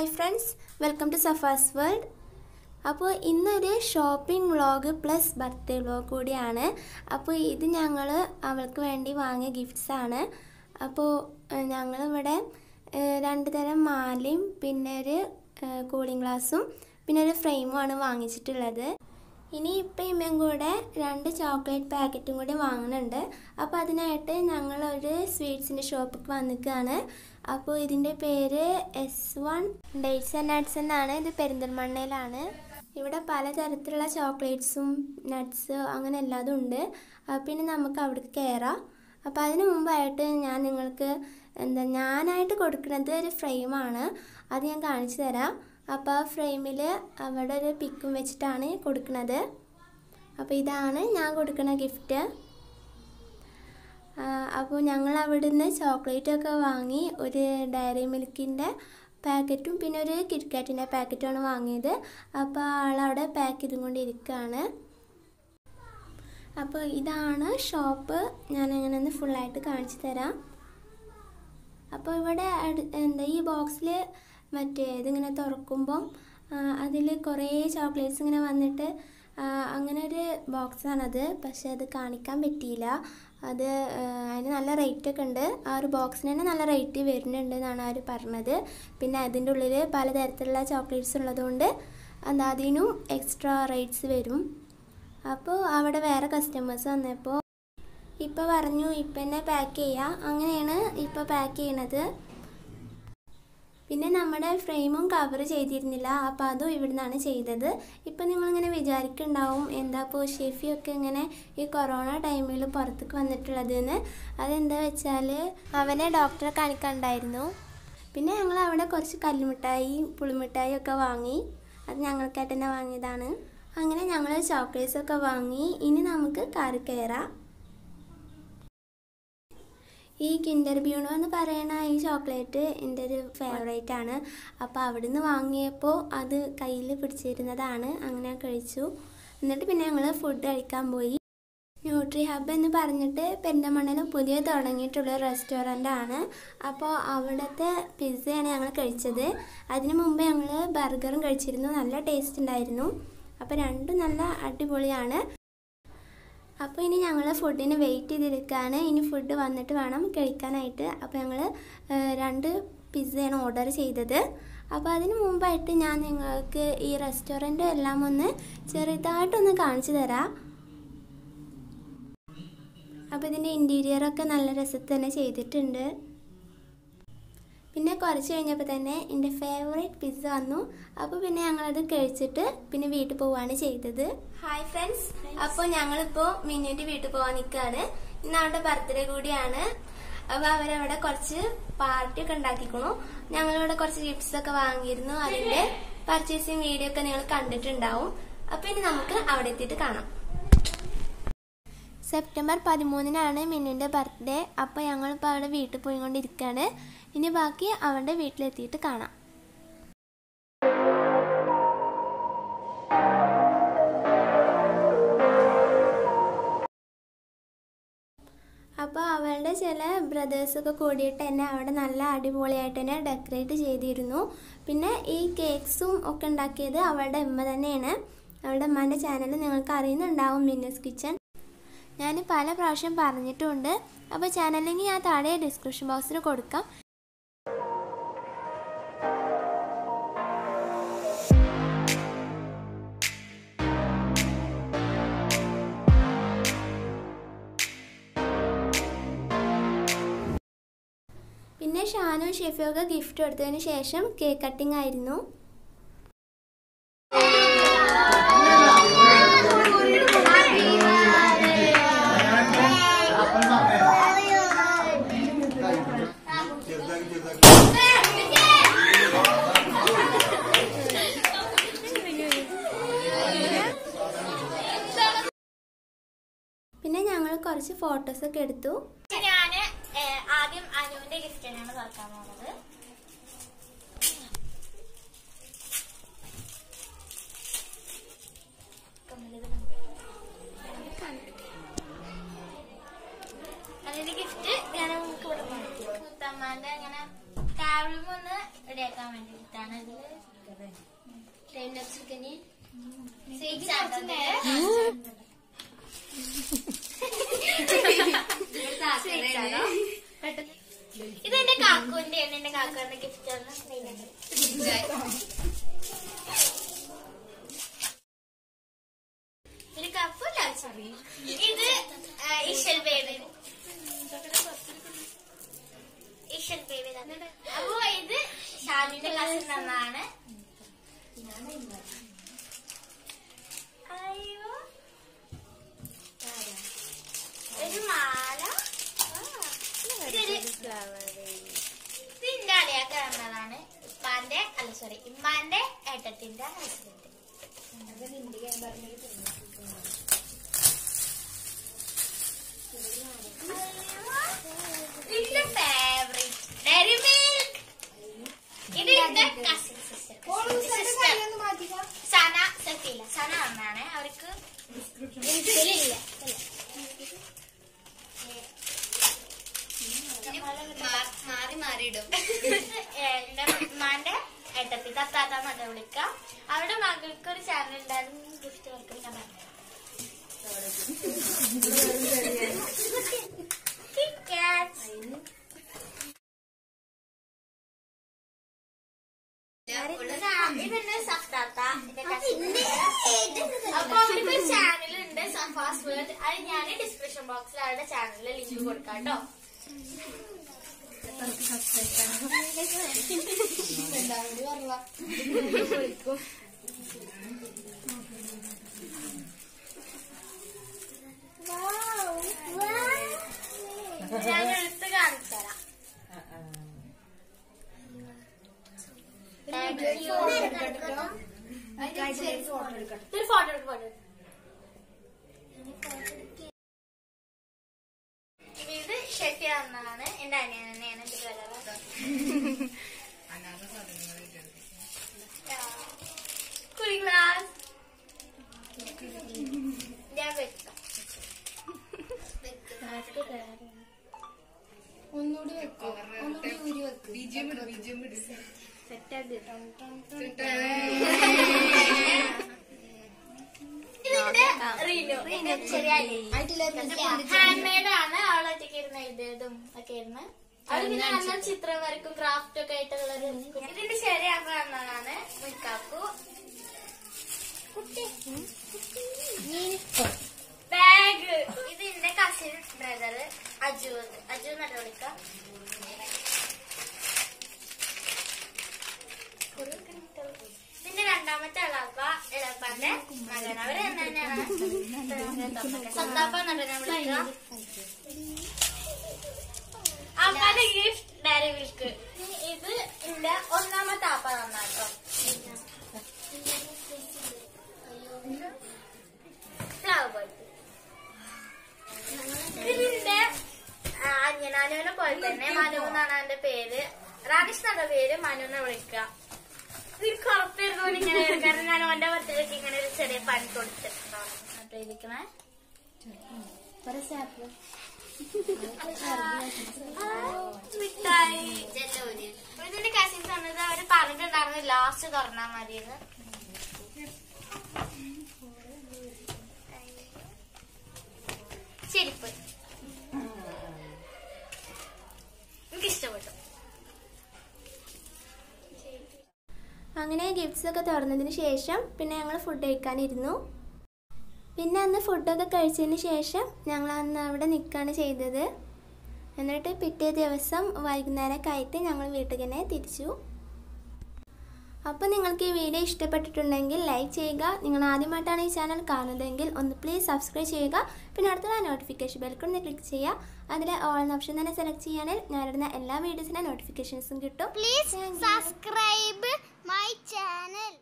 Hi friends welcome to Safa's world അപ്പോൾ ഇന്നൊരു shopping vlog plus birthday vlog കൂടിയാണ്. അപ്പോൾ ഇത് ഞങ്ങൾ അവൾക്ക് വേണ്ടി വാങ്ങിയ ഗിഫ്റ്റ്സ് ആണ്. അപ്പോൾ ഞങ്ങളിവിടെ രണ്ട് തരം മാലയും പിന്നെ ഒരു കൂളിംഗ് ഗ്ലാസും പിന്നെ ഒരു ഫ്രെയിമുമാണ് വാങ്ങിച്ചിട്ടുള്ളത്. ഇനി ഇപ്പം ഇമ്മയും കൂടെ രണ്ട് ചോക്ലേറ്റ് പാക്കറ്റും കൂടി വാങ്ങുന്നുണ്ട് അപ്പോൾ അതിനായിട്ട് ഞങ്ങളൊരു സ്വീറ്റ്സിന്റെ ഷോപ്പിൽ വന്നിക്കുകയാണ് അപ്പോൾ ഇതിന്റെ പേര് S one dates and nuts എന്നാണ്. ഇത് പെരിന്തൽമണ്ണയിലാണ്. ഇവിടെ പലതരത്തിലുള്ള ചോക്ലേറ്റ്സും നട്ട്സ് അങ്ങനെ എല്ലാതും ഉണ്ട്. പിന്നെ നമുക്ക് അവിടെ കയറാം അപ്പോൾ അതിന് മുമ്പായിട്ട് ഞാൻ നിങ്ങൾക്ക് എന്താ ഞാനായിട്ട് കൊടുക്കുന്നത് ഒരു ഫ്രെയിമാണ് അത് ഞാൻ കാണിച്ചു തരാം. അപ്പോൾ ആ ഫ്രെയിമിൽ അവിടെ ഒരു പിക്കും വെച്ചിട്ടാണ് കൊടുക്കുന്നത് അപ്പോൾ ഇതാണ് ഞാൻ കൊടുക്കുന്ന ഗിഫ്റ്റ്. അപ്പോൾ ഞങ്ങൾ അവിടെ നിന്ന് ചോക്ലേറ്റൊക്കെ വാങ്ങി ഒരു ഡയറി മിൽക്കിന്റെ പാക്കറ്റും പിന്നെ ഒരു കിറ്റ്കാറ്റിന്റെ പാക്കറ്റുമാണ് വാങ്ങിയത്. അപ്പോൾ ആളവിടെ പാക്ക് ചെയ്തും കൊണ്ടിരിക്കുകയാണ് അപ്പോൾ ഇതാണ് ഷോപ്പ്. ഞാൻ അങ്ങനെ ഒന്ന് ഫുള്ളായിട്ട് കാണിച്ചു തരാം. അപ്പോൾ ഇവിടെ എന്താ ഈ ബോക്സിൽ മറ്റേ ഇതിങ്ങനെ തുറക്കുമ്പം അതിൽ കുറേ ചോക്ലേറ്റ്സ് ഇങ്ങനെ വന്നിട്ട് അങ്ങനെ ഒരു ബോക്സാണത്. പക്ഷെ അത് കാണിക്കാൻ പറ്റിയില്ല. അത് അതിന് നല്ല റേറ്റ് ഒക്കെ ഉണ്ട്. ആ ഒരു ബോക്സിന് തന്നെ നല്ല റേറ്റ് വരുന്നുണ്ട് എന്നാണ് അവർ പറഞ്ഞത്. പിന്നെ അതിന്റെ ഉള്ളിൽ പലതരത്തിലുള്ള ചോക്ലേറ്റ്സ് ഉള്ളതുകൊണ്ട് എന്താ അതിനും എക്സ്ട്രാ റേറ്റ്സ് വരും. അപ്പോൾ അവിടെ വേറെ കസ്റ്റമേഴ്സ് വന്നപ്പോൾ ഇപ്പോൾ പറഞ്ഞു ഇപ്പം തന്നെ പാക്ക് ചെയ്യാം. അങ്ങനെയാണ് ഇപ്പോൾ പാക്ക് ചെയ്യണത്. പിന്നെ നമ്മുടെ ഫ്രെയിമും കവർ ചെയ്തിരുന്നില്ല. അപ്പോൾ അതും ഇവിടുന്നാണ് ചെയ്തത്. ഇപ്പം നിങ്ങളിങ്ങനെ വിചാരിക്കുന്നുണ്ടാവും എന്താ ഇപ്പോൾ ഷെഫിയൊക്കെ ഇങ്ങനെ ഈ കൊറോണ ടൈമിൽ പുറത്തേക്ക് വന്നിട്ടുള്ളത് എന്ന് അതെന്താ വെച്ചാൽ അവനെ ഡോക്ടറെ കാണിക്കാനുണ്ടായിരുന്നു പിന്നെ ഞങ്ങൾ അവിടെ കുറച്ച് കല്ലുമിഠായി പുളിമിഠായി ഒക്കെ വാങ്ങി. അത് ഞങ്ങൾക്കായിട്ട് തന്നെ വാങ്ങിയതാണ്. അങ്ങനെ ഞങ്ങൾ ചോക്ലേറ്റ്സ് ഒക്കെ വാങ്ങി. ഇനി നമുക്ക് കാറി കയറാം. ഈ കിൻഡർ ബ്യൂണോ എന്ന് പറയുന്ന ഈ ചോക്ലേറ്റ് എന്റെ ഒരു ഫേവറേറ്റ് ആണ്. അപ്പോൾ അവിടുന്ന് വാങ്ങിയപ്പോൾ അത് കയ്യിൽ പിടിച്ചിരുന്നതാണ്. അങ്ങനെ കഴിച്ചു. എന്നിട്ട് പിന്നെ ഞങ്ങൾ ഫുഡ് കഴിക്കാൻ പോയി. ന്യൂട്രി ഹബ് എന്ന് പറഞ്ഞിട്ട് പെരിന്തമണ്ണയിൽ പുതിയ തുടങ്ങിയിട്ടുള്ള റെസ്റ്റോറന്റ് ആണ്. അപ്പോൾ അവിടുത്തെ പിസ്സയാണ് ഞങ്ങൾ കഴിച്ചത്. അതിനു മുമ്പ് ഞങ്ങൾ ബർഗറും കഴിച്ചിരുന്നു. നല്ല ടേസ്റ്റ് ഉണ്ടായിരുന്നു. അപ്പോൾ രണ്ടും നല്ല അടിപൊളിയാണ്. അപ്പോൾ ഇനി ഞങ്ങൾ ഫുഡിന് വെയിറ്റ് ചെയ്തിരിക്കുകയാണ്. ഇനി ഫുഡ് വന്നിട്ട് വേണം കഴിക്കാനായിട്ട്. അപ്പോൾ ഞങ്ങൾ രണ്ട് പിസ്സയാണ് ഓർഡർ ചെയ്തത്. അപ്പോൾ അതിന് മുമ്പായിട്ട് ഞാൻ നിങ്ങൾക്ക് ഈ റെസ്റ്റോറന്റ് എല്ലാം ഒന്ന് ചെറുതായിട്ടൊന്ന് കാണിച്ചു തരാം. അപ്പോൾ ഇതിന്റെ ഇന്റീരിയറൊക്കെ നല്ല രസത്തിൽ തന്നെ ചെയ്തിട്ടുണ്ട്. പിന്നെ കുറച്ച് കഴിഞ്ഞപ്പോൾ തന്നെ എന്റെ ഫേവറേറ്റ് പിസ്സ വന്നു. അപ്പോൾ പിന്നെ ഞങ്ങളത് കഴിച്ചിട്ട് പിന്നെ വീട്ടിൽ പോവുകയാണ് ചെയ്തത്. ഹായ് ഫ്രണ്ട്സ് അപ്പോൾ ഞങ്ങളിപ്പോൾ മിന്നുവിന്റെ വീട്ടിൽ പോകാൻ നിൽക്കുകയാണ് ഇന്ന് അവരുടെ ബർത്ത്ഡേ കൂടിയാണ്. അപ്പോൾ അവരവിടെ കുറച്ച് പാർട്ടി ഒക്കെ ഉണ്ടാക്കിക്കണു. ഞങ്ങളിവിടെ കുറച്ച് ഗിഫ്റ്റ്സ് ഒക്കെ വാങ്ങിയിരുന്നു. അതിന്റെ പർച്ചേസിങ് വീഡിയോ ഒക്കെ നിങ്ങൾ കണ്ടിട്ടുണ്ടാവും. അപ്പോൾ ഇനി നമുക്ക് അവിടെ എത്തിയിട്ട് കാണാം. സെപ്റ്റംബർ പതിമൂന്നിനാണ് മിന്നുവിന്റെ ബർത്ത്ഡേ അപ്പോൾ ഞങ്ങളിപ്പോൾ അവിടെ വീട്ടിൽ പോയിക്കൊണ്ടിരിക്കുകയാണ് ഇനി ബാക്കി അവന്റെ വീട്ടിലെത്തിയിട്ട് കാണാം. അപ്പോൾ അവളുടെ ചില ബ്രദേഴ്സൊക്കെ കൂടിയിട്ട് തന്നെ അവിടെ നല്ല അടിപൊളിയായിട്ട് തന്നെ ഡെക്കറേറ്റ് ചെയ്തിരുന്നു. പിന്നെ ഈ കേക്ക്സും ഒക്കെ ഉണ്ടാക്കിയത് അവളുടെ അമ്മ തന്നെയാണ്. അവളുടെ അമ്മേന്റെ ചാനൽ നിങ്ങൾക്ക് അറിയുന്നുണ്ടാവും മിന്നസ് കിച്ചൺ ഞാൻ പല പ്രാവശ്യം പറഞ്ഞിട്ടുണ്ട്. അപ്പോൾ ചാനൽ ഞാൻ താഴെ ഡിസ്ക്രിപ്ഷൻ ബോക്സിൽ കൊടുക്കാം. പിന്നെ ഷാനും ഷെഫിയൊക്കെ ഗിഫ്റ്റ് കൊടുത്തതിന് ശേഷം കേക്ക് കട്ടിംഗ് ആയിരുന്നു. പിന്നെ ഞങ്ങൾ കുറച്ച് ഫോട്ടോസൊക്കെ എടുത്തു. തുറക്കാൻ പോകുന്നത് അതിന്റെ ഗിഫ്റ്റ് ഞാൻ നമുക്ക് അങ്ങനെ ടാബിളും ഒന്ന് റെഡിയാക്കാൻ വേണ്ടിയിട്ടാണ് ഇതിൽ ചിക്കന് സ്വീറ്റ്സ് ആക്കുന്നത് ഇതെന്റെ കാക്കുവിന്റെ ആണ് എന്റെ കാക്കുവിന്റെ ഗിഫ്റ്റ് ആണ് ഒരു കപ്പല്ല ഇത് ഇഷൽ ബേബി ഇഷൽ ബേബി അപ്പൊ ഇത് ഷാദിന്റെ കസിൻ എന്നാണ് അയ്യോ. ഒരു മാല. ഇതിന്റെ അളിയാക്ക എന്നതാണ് ഉപ്പാന്റെ അല്ല സോറി ഇമ്മാന്റെ ഏട്ടത്തിന്റെ ഹസ്ബൻഡ് ഫേവറേറ്റ് ഡയറി മിൽക്ക് ഇത് എന്റെ കസിൻ സിസ്റ്റർ സന സെറ്റില്ല സന എന്നാണ് അവർക്ക് മാറി മാറിയിടും എന്റെ ഉമ്മാന്റെ ഏട്ടത്തി തത്താത്താന്നൊക്കെ വിളിക്കാം. അവിടെ മകൾക്ക് ഒരു ചാനൽ ഉണ്ടായിരുന്നു. ഗിഫ്റ്റ് വർക്ക് ഞാൻ പറഞ്ഞു ഇതെന്നെ സഫ്താത്ത. അപ്പൊ അവർക്ക് ഒരു ചാനൽ ഉണ്ട് സഫാസ് വേൾഡ് അത് ഞാൻ ഡിസ്ക്രിപ്ഷൻ ബോക്സിൽ അവരുടെ ചാനലിൽ ലിങ്ക് കൊടുക്കാം കേട്ടോ ഞാൻ എടുത്ത് കാണിച്ചു തരാം ഫോട്ടോ എടുക്കട്ടെ ഫോട്ടോ ഇത് എന്നാണ് എന്റെ അനിയൻ തന്നെയാണ് എന്റെ ബ്രദർ കൂളിംഗ് ഗ്ലാസ് ഞാൻ വെക്കാം. ഒന്നുകൂടി വെക്കോ. ഒന്നുകൂടി ഊരി വെക്ക്. ഇതിന്റെ റീനു റീനു. ഹാൻഡ് മെയ്ഡ് ആണ്. അവൾ ഒറ്റയ്ക്ക് ഇരുന്ന് എഴുതിയതും ഒക്കെ ഇരുന്ന് അവൾ പിന്നെ നല്ല ചിത്രം വരക്കും ക്രാഫ്റ്റ് ഒക്കെ ആയിട്ടുള്ള ഒരു ഇതിന്റെ ശരിയാക്കുക ഇളപ്പന്റെ മകൻ അവർ എന്ന് തന്നെയാണ് സത്താപ്പ എന്നല്ല വിളിക്കാം അമ്മയുടെ ഗിഫ്റ്റ് ഡയറി മിൽക്ക് ഇത് എന്റെ ഒന്നാമത്തെ ആപ്പ തന്നാട്ടോ ഫ്ലവർ ഇതിന്റെ അന്യനാനുവിനെ പോലെ തന്നെ. മനു എന്നാണ് അവന്റെ പേര്. റാണിഷ് എന്നാണ് പേര്. മനു എന്ന് വിളിക്കുക. ഇങ്ങനെ. കാരണം ഞാൻ ഓന്റെ ബർത്ത്ഡേക്ക് ഇങ്ങനെ ഒരു ചെറിയ പണി കൊടുത്തിട്ടുണ്ടാവും എന്നിട്ട് ഇരിക്കണേ മിഠായി ജല്ലൂര് ഇതിന്റെ കസിൻസ് വന്നത് അവർ പറഞ്ഞിട്ടുണ്ടായിരുന്നു ലാസ്റ്റ് തുറന്നാ മതിയെന്ന് ചെരുപ്പ് എനിക്ക് ഇഷ്ടപ്പെട്ടു അങ്ങനെ ഗിഫ്റ്റ്സ് ഒക്കെ തുറന്നതിന് ശേഷം പിന്നെ ഞങ്ങൾ ഫുഡ് കഴിക്കാനിരുന്നു. പിന്നെ അന്ന് ഫുഡൊക്കെ കഴിച്ചതിന് ശേഷം ഞങ്ങൾ അന്ന് അവിടെ നിൽക്കുകയാണ് ചെയ്തത്. എന്നിട്ട് പിറ്റേ ദിവസം വൈകുന്നേരമൊക്കെ ആയിട്ട് ഞങ്ങൾ വീട്ടിൽ തന്നെ തിരിച്ചു. അപ്പോൾ നിങ്ങൾക്ക് ഈ വീഡിയോ ഇഷ്ടപ്പെട്ടിട്ടുണ്ടെങ്കിൽ ലൈക്ക് ചെയ്യുക. നിങ്ങൾ ആദ്യമായിട്ടാണ് ഈ ചാനൽ കാണുന്നതെങ്കിൽ ഒന്ന് പ്ലീസ് സബ്സ്ക്രൈബ് ചെയ്യുക. പിന്നെ അടുത്തുള്ള നോട്ടിഫിക്കേഷൻ ബെൽക്കൊന്ന് ക്ലിക്ക് ചെയ്യുക. അതിൽ ഓൾ ഓപ്ഷൻ തന്നെ സെലക്ട് ചെയ്യുകയാണെങ്കിൽ ഞാനിടുന്ന എല്ലാ വീഡിയോസിന്റെ നോട്ടിഫിക്കേഷൻസും കിട്ടും. Please subscribe my channel.